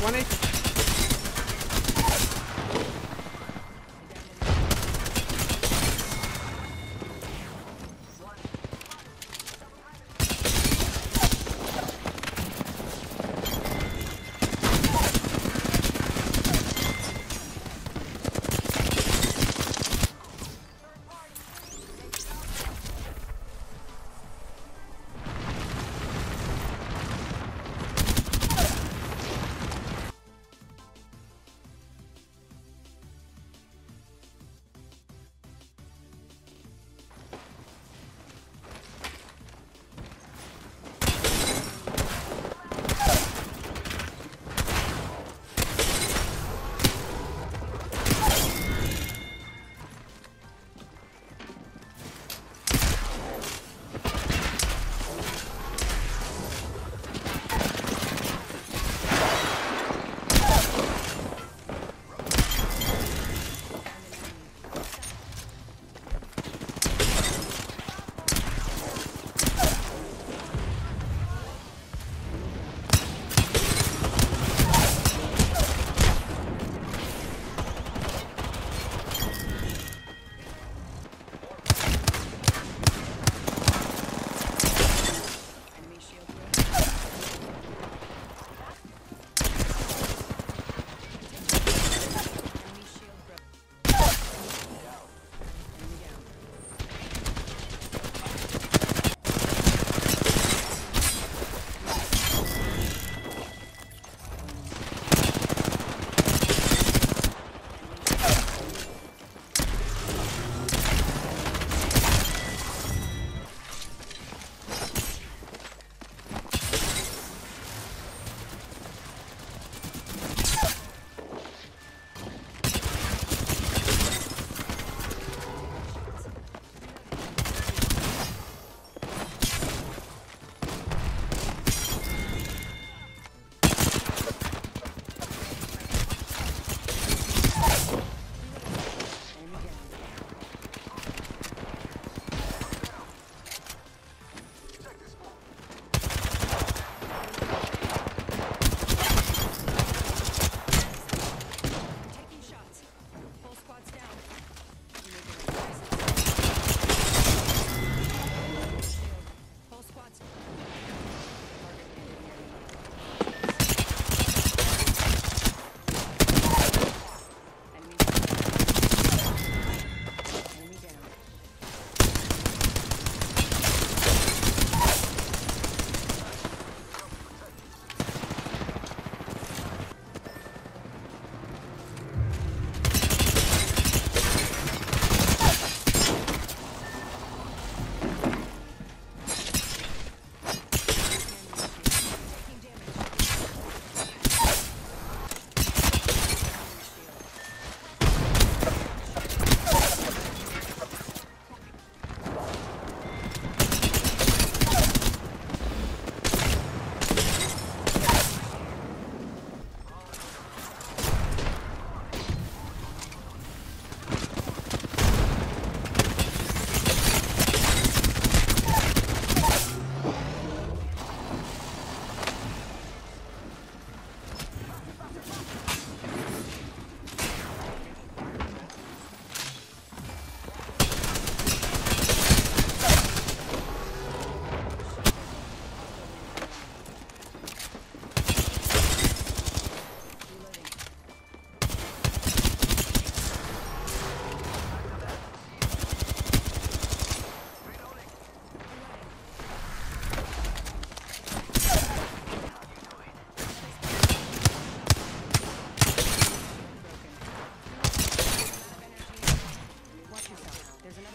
180.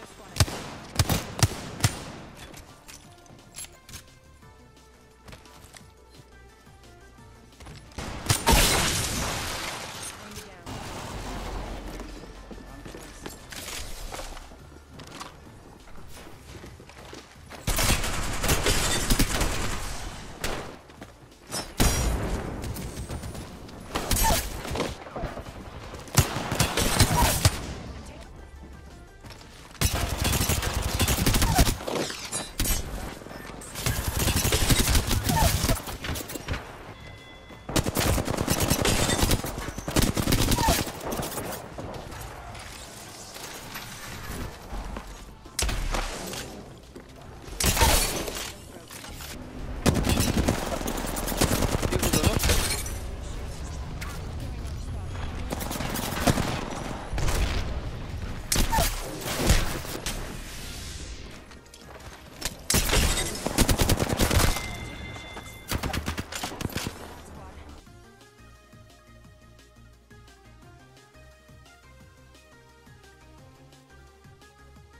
spotted.